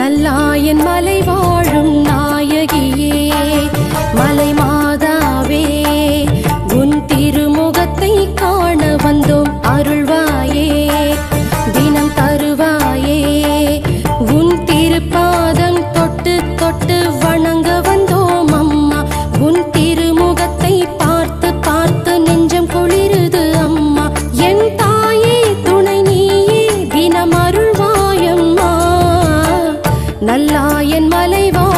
நல்லாயன் மலை வாழும் நாயகியே மலை மாதாவே உன் திருமுகத்தை காண வந்தோம் அருள்வாயே தினம் தருவாயே. உன் திருப்பாதம் தொட்டு தொட்டு வணங்க நல்லாயன் மலைவா